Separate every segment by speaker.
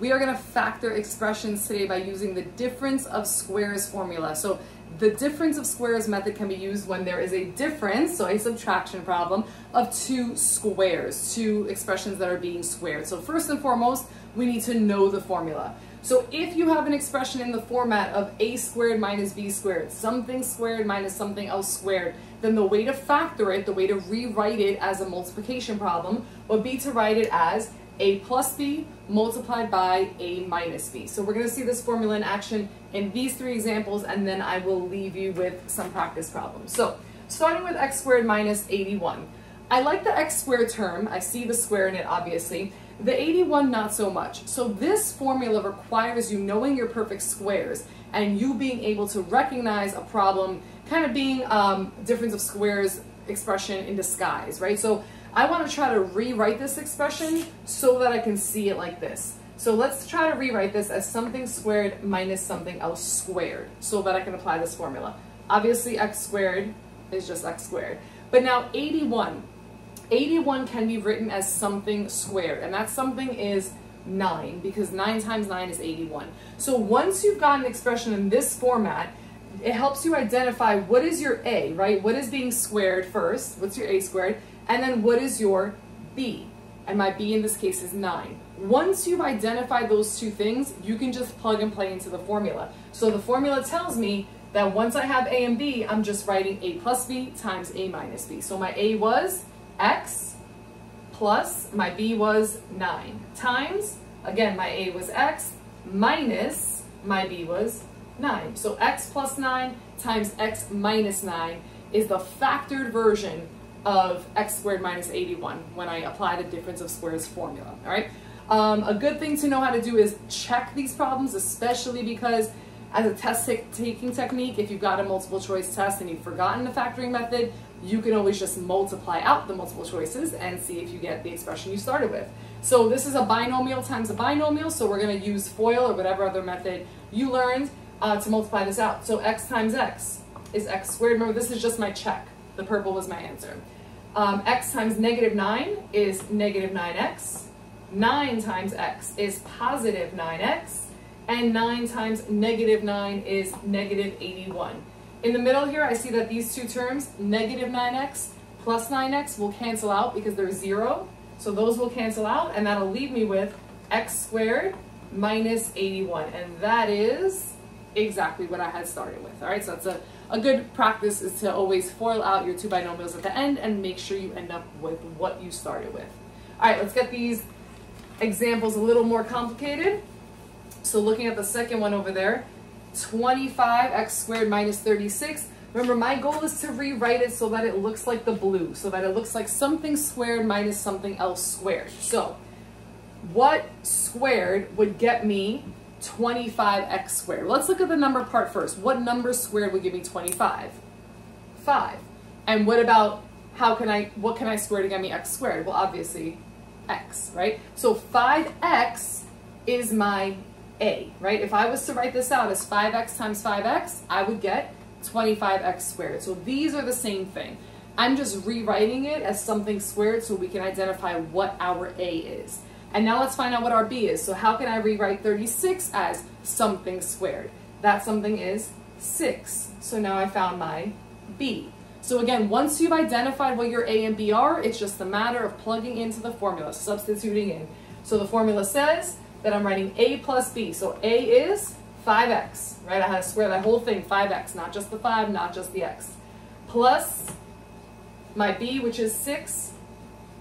Speaker 1: We are gonna factor expressions today by using the difference of squares formula. So the difference of squares method can be used when there is a difference, so a subtraction problem, of two squares, two expressions that are being squared. So first and foremost, we need to know the formula. So if you have an expression in the format of a squared minus b squared, something squared minus something else squared, then the way to factor it, the way to rewrite it as a multiplication problem, would be to write it as a plus b multiplied by a minus b. So we're going to see this formula in action in these three examples, and then I will leave you with some practice problems. So starting with x squared minus 81. I like the x squared term. I see the square in it, obviously. The 81, not so much. So this formula requires you knowing your perfect squares and you being able to recognize a problem kind of being um, difference of squares expression in disguise, right? So I want to try to rewrite this expression so that I can see it like this. So let's try to rewrite this as something squared minus something else squared so that I can apply this formula. Obviously x squared is just x squared. But now 81. 81 can be written as something squared and that something is 9 because 9 times 9 is 81. So once you've got an expression in this format, it helps you identify what is your A, right? What is being squared first? What's your A squared? And then what is your B? And my B in this case is 9. Once you've identified those two things, you can just plug and play into the formula. So the formula tells me that once I have A and B, I'm just writing A plus B times A minus B. So my A was X plus my B was 9 times, again, my A was X minus my B was 9. So x plus 9 times x minus 9 is the factored version of x squared minus 81 when I apply the difference of squares formula, all right? Um, a good thing to know how to do is check these problems, especially because as a test taking technique, if you've got a multiple choice test and you've forgotten the factoring method, you can always just multiply out the multiple choices and see if you get the expression you started with. So this is a binomial times a binomial, so we're going to use FOIL or whatever other method you learned uh, to multiply this out. So x times x is x squared. Remember, this is just my check. The purple was my answer. Um, x times negative 9 is negative 9x. 9 times x is positive 9x. And 9 times negative 9 is negative 81. In the middle here, I see that these two terms, negative 9x plus 9x, will cancel out because they're 0. So those will cancel out, and that'll leave me with x squared minus 81. And that is exactly what I had started with. All right, so that's a, a good practice is to always FOIL out your two binomials at the end and make sure you end up with what you started with. All right, let's get these examples a little more complicated. So looking at the second one over there, 25x squared minus 36. Remember, my goal is to rewrite it so that it looks like the blue, so that it looks like something squared minus something else squared. So what squared would get me 25x squared. Let's look at the number part first. What number squared would give me 25? 5. And what about how can I, what can I square to get me x squared? Well, obviously x, right? So 5x is my a, right? If I was to write this out as 5x times 5x, I would get 25x squared. So these are the same thing. I'm just rewriting it as something squared so we can identify what our a is. And now let's find out what our b is. So how can I rewrite 36 as something squared? That something is 6. So now I found my b. So again, once you've identified what your a and b are, it's just a matter of plugging into the formula, substituting in. So the formula says that I'm writing a plus b. So a is 5x, right? I had to square that whole thing, 5x, not just the 5, not just the x. Plus my b, which is 6,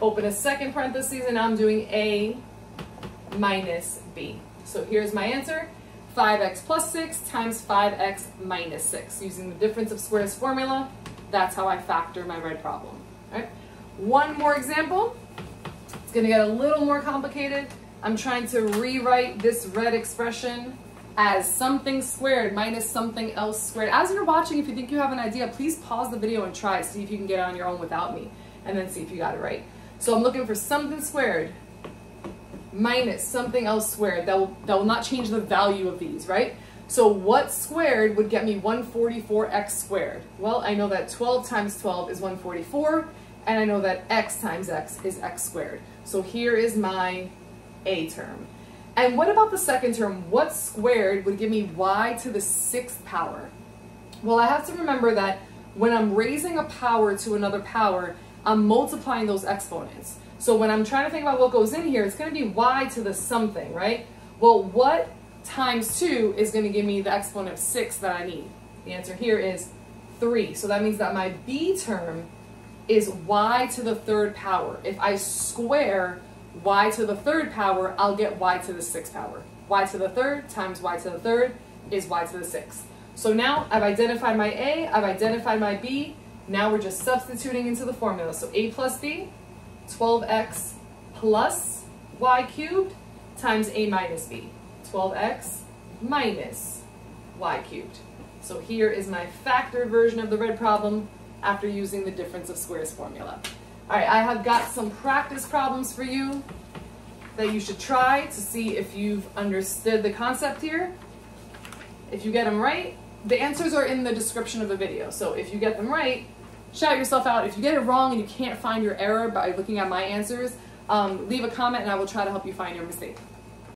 Speaker 1: open a second parenthesis, and I'm doing A minus B. So here's my answer. 5x plus 6 times 5x minus 6. Using the difference of squares formula, that's how I factor my red problem. Right? One more example. It's going to get a little more complicated. I'm trying to rewrite this red expression as something squared minus something else squared. As you're watching, if you think you have an idea, please pause the video and try. See if you can get it on your own without me, and then see if you got it right. So I'm looking for something squared minus something else squared. That will, that will not change the value of these, right? So what squared would get me 144x squared? Well, I know that 12 times 12 is 144, and I know that x times x is x squared. So here is my a term. And what about the second term? What squared would give me y to the sixth power? Well, I have to remember that when I'm raising a power to another power, I'm multiplying those exponents. So when I'm trying to think about what goes in here, it's going to be y to the something, right? Well, what times 2 is going to give me the exponent of 6 that I need? The answer here is 3. So that means that my b term is y to the third power. If I square y to the third power, I'll get y to the sixth power. y to the third times y to the third is y to the sixth. So now I've identified my a, I've identified my b, now we're just substituting into the formula. So a plus b, 12x plus y cubed times a minus b. 12x minus y cubed. So here is my factored version of the red problem after using the difference of squares formula. All right, I have got some practice problems for you that you should try to see if you've understood the concept here. If you get them right, the answers are in the description of the video. So if you get them right, shout yourself out. If you get it wrong and you can't find your error by looking at my answers, um, leave a comment and I will try to help you find your mistake.